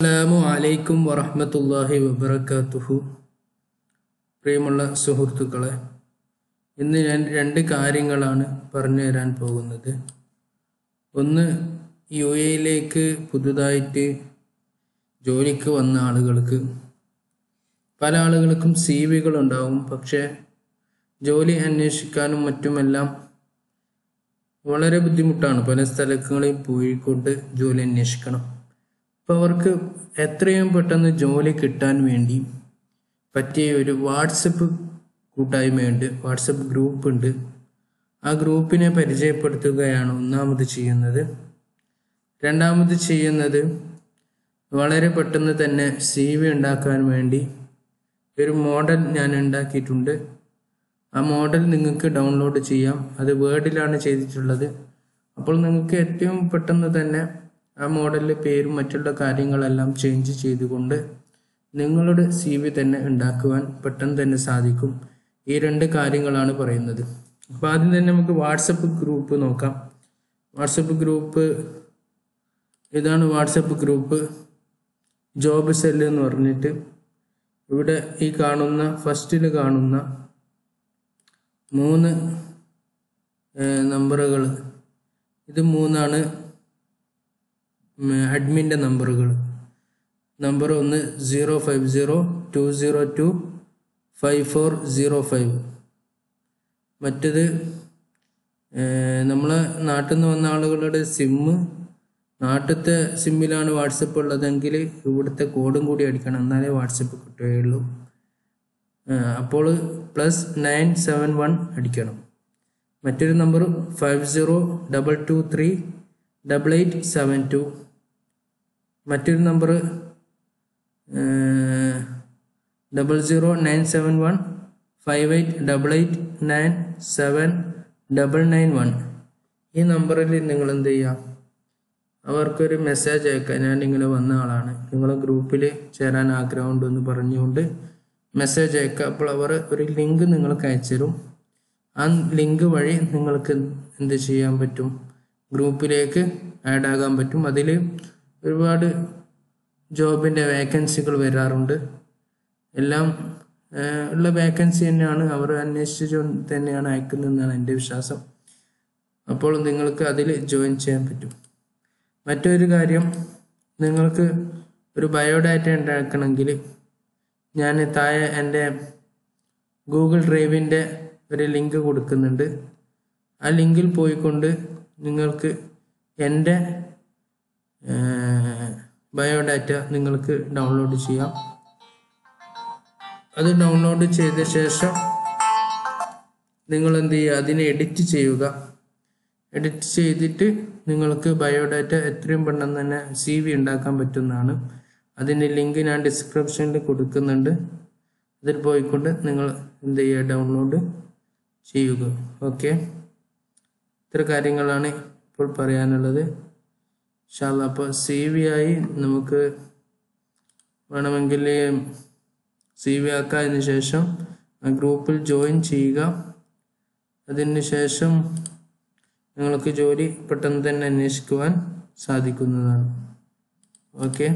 അസ്സലാമു അലൈക്കും വറഹ്മത്തുള്ളാഹി വബറകാതുഹു പ്രിയമുള്ള സുഹൃത്തുക്കളെ ഇന്ന് ഞാൻ രണ്ട് കാര്യങ്ങളാണ് പറഞ്ഞു തരാൻ പോകുന്നത്. ഒന്ന് യു എയിലേക്ക് പുതുതായിട്ട് ജോലിക്ക് വന്ന ആളുകൾക്ക്. പല ആളുകൾക്കും സി വികൾ ഉണ്ടാവും പക്ഷേ ജോലി അന്വേഷിക്കാനും മറ്റുമെല്ലാം വളരെ ബുദ്ധിമുട്ടാണ്. പല സ്ഥലങ്ങളിൽ പോയിക്കൊണ്ട് ജോലി അന്വേഷിക്കണം. അപ്പോൾ അവർക്ക് എത്രയും പെട്ടെന്ന് ജോലി കിട്ടാൻ വേണ്ടി പറ്റിയ ഒരു വാട്സപ്പ് കൂട്ടായ്മയുണ്ട് വാട്സപ്പ് ഗ്രൂപ്പ് ഉണ്ട്. ആ ഗ്രൂപ്പിനെ പരിചയപ്പെടുത്തുകയാണ് ഒന്നാമത് ചെയ്യുന്നത്. രണ്ടാമത് ചെയ്യുന്നത് വളരെ പെട്ടെന്ന് തന്നെ സി വി ഉണ്ടാക്കാൻ വേണ്ടി ഒരു മോഡൽ ഞാൻ ഉണ്ടാക്കിയിട്ടുണ്ട്. ആ മോഡൽ നിങ്ങൾക്ക് ഡൗൺലോഡ് ചെയ്യാം. അത് വേർഡിലാണ് ചെയ്തിട്ടുള്ളത്. അപ്പോൾ നിങ്ങൾക്ക് ഏറ്റവും പെട്ടെന്ന് തന്നെ ആ മോഡലിലെ പേരും മറ്റുള്ള കാര്യങ്ങളെല്ലാം ചേഞ്ച് ചെയ്തുകൊണ്ട് നിങ്ങളുടെ സി വി തന്നെ ഉണ്ടാക്കുവാൻ പെട്ടെന്ന് തന്നെ സാധിക്കും. ഈ രണ്ട് കാര്യങ്ങളാണ് പറയുന്നത്. അപ്പോൾ ആദ്യം തന്നെ നമുക്ക് വാട്സപ്പ് ഗ്രൂപ്പ് നോക്കാം. വാട്സപ്പ് ഗ്രൂപ്പ് ഇതാണ് വാട്സപ്പ് ഗ്രൂപ്പ് ജോബ് സെല്ല് എന്ന് പറഞ്ഞിട്ട് ഇവിടെ ഈ കാണുന്ന ഫസ്റ്റിൽ കാണുന്ന മൂന്ന് നമ്പറുകൾ ഇത് മൂന്നാണ് അഡ്മിന്റെ നമ്പറുകൾ നമ്പർ ഒന്ന് zero five zero two zero two five four zero five മറ്റത് നമ്മളെ നാട്ടിൽ നിന്ന് വന്ന ആളുകളുടെ സിമ്മ് നാട്ടിലത്തെ സിമ്മിലാണ് വാട്സപ്പ് ഉള്ളതെങ്കിൽ ഇവിടുത്തെ കോഡും കൂടി അടിക്കണം. എന്നാലേ വാട്സപ്പ് കിട്ടുകയുള്ളൂ. അപ്പോൾ പ്ലസ് നയൻ സെവൻ വൺ അടിക്കണം. മറ്റൊരു number five zero double two three double eight seven two മറ്റൊരു number double zero nine seven one five eight double eight nine seven double nine one ഈ നമ്പറിൽ നിങ്ങൾ എന്ത് ചെയ്യുക അവർക്കൊരു മെസ്സേജ് അയക്കുക ഞാൻ ഇങ്ങനെ വന്ന ആളാണ്. നിങ്ങൾ ഗ്രൂപ്പിൽ ചേരാൻ ആഗ്രഹമുണ്ടെന്ന് പറഞ്ഞുകൊണ്ട് മെസ്സേജ് അയക്കുക അപ്പോൾ അവർ ഒരു ലിങ്ക് നിങ്ങൾക്ക് അയച്ചുതരും. ആ ലിങ്ക് വഴി നിങ്ങൾക്ക് എന്ത് ചെയ്യാൻ പറ്റും? ഗ്രൂപ്പിലേക്ക് ആഡ് ആകാൻ പറ്റും. അതിൽ ഒരുപാട് ജോബിന്റെ വേക്കൻസികൾ വരാറുണ്ട്. എല്ലാം ഉള്ള വേക്കൻസി തന്നെയാണ് അവർ അന്വേഷിച്ച് തന്നെയാണ് അയക്കുന്നതെന്നാണ് എന്റെ വിശ്വാസം. അപ്പോൾ നിങ്ങൾക്ക് അതിൽ ജോയിൻ ചെയ്യാൻ പറ്റും. മറ്റൊരു കാര്യം നിങ്ങൾക്ക് ഒരു ബയോഡാറ്റ ഉണ്ടാക്കണമെങ്കിൽ ഞാൻ താഴെ എന്റെ ഗൂഗിൾ ഡ്രൈവിന്റെ ഒരു ലിങ്ക് കൊടുക്കുന്നുണ്ട്. ആ ലിങ്കിൽ പോയിക്കൊണ്ട് നിങ്ങൾക്ക് എന്റെ ബയോഡാറ്റ നിങ്ങൾക്ക് ഡൗൺലോഡ് ചെയ്യാം. അത് ഡൗൺലോഡ് ചെയ്ത ശേഷം നിങ്ങൾ എന്ത് ചെയ്യുക? അതിനെ എഡിറ്റ് ചെയ്യുക. എഡിറ്റ് ചെയ്തിട്ട് നിങ്ങൾക്ക് ബയോഡാറ്റ എത്രയും പെട്ടെന്ന് തന്നെ സി വി ഉണ്ടാക്കാൻ പറ്റുന്നതാണ്. അതിന്റെ ലിങ്ക് ഞാൻ ഡിസ്ക്രിപ്ഷനിൽ കൊടുക്കുന്നുണ്ട്. അതിൽ പോയിക്കൊണ്ട് നിങ്ങൾ എന്ത് ചെയ്യുക? ഡൗൺലോഡ് ചെയ്യുക. ഓക്കെ ഇത്ര കാര്യങ്ങളാണ് ഇപ്പോൾ പറയാനുള്ളത്. ഷാല്ല അപ്പോൾ സി ആയി നമുക്ക് വേണമെങ്കിൽ സി ആക്കാതിന് ശേഷം ആ ഗ്രൂപ്പിൽ ജോയിൻ ചെയ്യുക. അതിന് ശേഷം നിങ്ങൾക്ക് ജോലി പെട്ടെന്ന് തന്നെ അന്വേഷിക്കുവാൻ സാധിക്കുന്നതാണ്. ഓക്കെ?